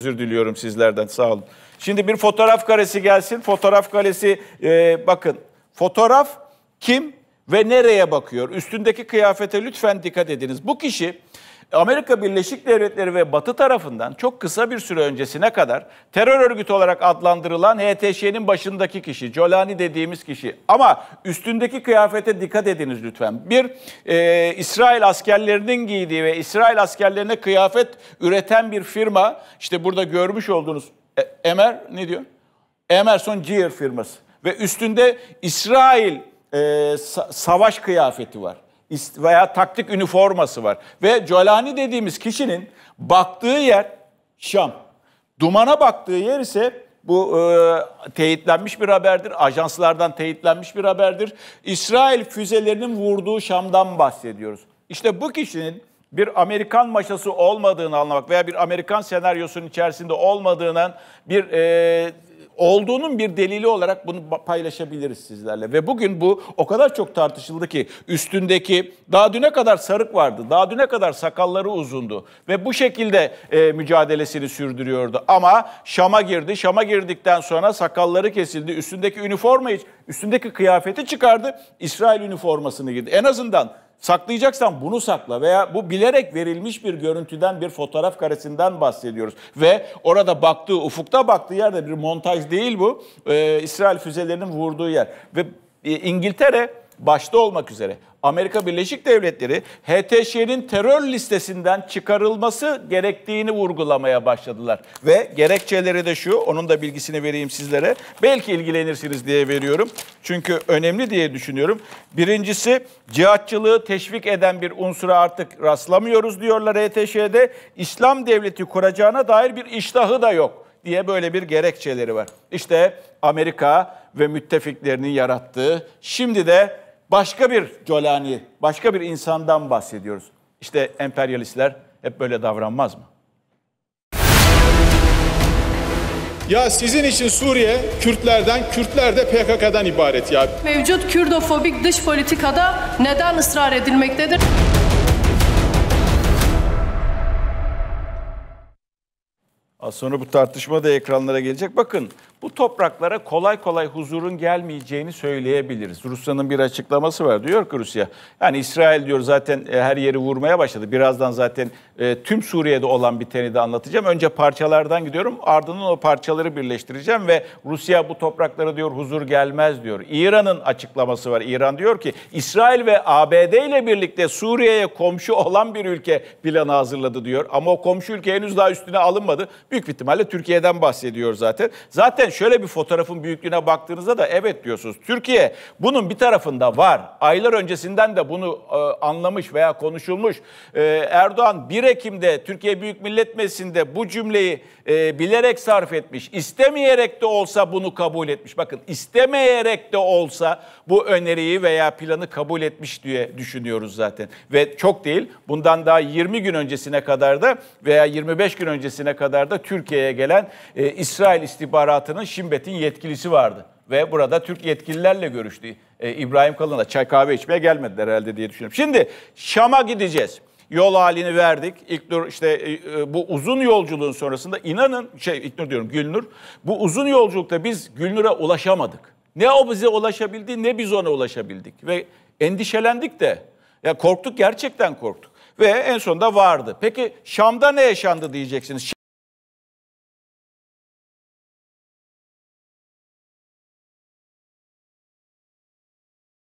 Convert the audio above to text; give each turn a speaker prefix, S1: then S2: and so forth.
S1: Özür diliyorum sizlerden sağ olun. Şimdi bir fotoğraf karesi gelsin. Fotoğraf karesi e, bakın. Fotoğraf kim ve nereye bakıyor? Üstündeki kıyafete lütfen dikkat ediniz. Bu kişi Amerika Birleşik Devletleri ve Batı tarafından çok kısa bir süre öncesine kadar terör örgütü olarak adlandırılan HTŞ'nin başındaki kişi, Jolani dediğimiz kişi. Ama üstündeki kıyafete dikkat ediniz lütfen. Bir, e, İsrail askerlerinin giydiği ve İsrail askerlerine kıyafet üreten bir firma, işte burada görmüş olduğunuz e, Emer ne diyor? Emerson Gear firması. Ve üstünde İsrail e, sa- savaş kıyafeti var veya taktik üniforması var. Ve Jolani dediğimiz kişinin baktığı yer Şam. Dumana baktığı yer ise bu e, teyitlenmiş bir haberdir. Ajanslardan teyitlenmiş bir haberdir. İsrail füzelerinin vurduğu Şam'dan bahsediyoruz. İşte bu kişinin bir Amerikan maşası olmadığını anlamak veya bir Amerikan senaryosunun içerisinde olmadığından bir e, olduğunun bir delili olarak bunu paylaşabiliriz sizlerle. Ve bugün bu o kadar çok tartışıldı ki üstündeki daha düne kadar sarık vardı. Daha düne kadar sakalları uzundu. Ve bu şekilde e, mücadelesini sürdürüyordu. Ama Şam'a girdi. Şam'a girdikten sonra sakalları kesildi. Üstündeki üniformayı, üstündeki kıyafeti çıkardı. İsrail üniformasını giydi. En azından Saklayacaksan bunu sakla veya bu bilerek verilmiş bir görüntüden bir fotoğraf karesinden bahsediyoruz. Ve orada baktığı, ufukta baktığı yerde bir montaj değil bu. Ee, İsrail füzelerinin vurduğu yer. Ve e, İngiltere başta olmak üzere Amerika Birleşik Devletleri HTŞ'nin terör listesinden çıkarılması gerektiğini vurgulamaya başladılar. Ve gerekçeleri de şu, onun da bilgisini vereyim sizlere. Belki ilgilenirsiniz diye veriyorum. Çünkü önemli diye düşünüyorum. Birincisi cihatçılığı teşvik eden bir unsura artık rastlamıyoruz diyorlar HTŞ'de. İslam devleti kuracağına dair bir iştahı da yok diye böyle bir gerekçeleri var. İşte Amerika ve müttefiklerinin yarattığı, şimdi de başka bir Colani, başka bir insandan bahsediyoruz. İşte emperyalistler hep böyle davranmaz mı?
S2: Ya sizin için Suriye Kürtlerden, Kürtler de PKK'dan ibaret ya.
S3: Mevcut Kürdofobik dış politikada neden ısrar edilmektedir?
S1: Az sonra bu tartışma da ekranlara gelecek. Bakın bu topraklara kolay kolay huzurun gelmeyeceğini söyleyebiliriz. Rusya'nın bir açıklaması var. Diyor ki Rusya, yani İsrail diyor zaten e, her yeri vurmaya başladı. Birazdan zaten e, tüm Suriye'de olan biteni de anlatacağım. Önce parçalardan gidiyorum. Ardından o parçaları birleştireceğim ve Rusya bu topraklara diyor huzur gelmez diyor. İran'ın açıklaması var. İran diyor ki İsrail ve ABD ile birlikte Suriye'ye komşu olan bir ülke planı hazırladı diyor. Ama o komşu ülke henüz daha üstüne alınmadı. Büyük ihtimalle Türkiye'den bahsediyor zaten. Zaten şöyle bir fotoğrafın büyüklüğüne baktığınızda da evet diyorsunuz. Türkiye bunun bir tarafında var. Aylar öncesinden de bunu e, anlamış veya konuşulmuş. E, Erdoğan 1 Ekim'de Türkiye Büyük Millet Meclisi'nde bu cümleyi e, bilerek sarf etmiş. İstemeyerek de olsa bunu kabul etmiş. Bakın istemeyerek de olsa bu öneriyi veya planı kabul etmiş diye düşünüyoruz zaten. Ve çok değil bundan daha 20 gün öncesine kadar da veya 25 gün öncesine kadar da Türkiye'ye gelen e, İsrail istihbaratının Şimbet'in yetkilisi vardı. Ve burada Türk yetkililerle görüştü. E, İbrahim Kalın'la çay kahve içmeye gelmediler herhalde diye düşünüyorum. Şimdi Şam'a gideceğiz. Yol halini verdik. İlknur işte e, e, bu uzun yolculuğun sonrasında inanın şey İlknur diyorum Gülnur. Bu uzun yolculukta biz Gülnur'a ulaşamadık. Ne o bize ulaşabildi ne biz ona ulaşabildik. Ve endişelendik de. Ya korktuk gerçekten korktuk. Ve en sonunda vardı. Peki Şam'da ne yaşandı diyeceksiniz.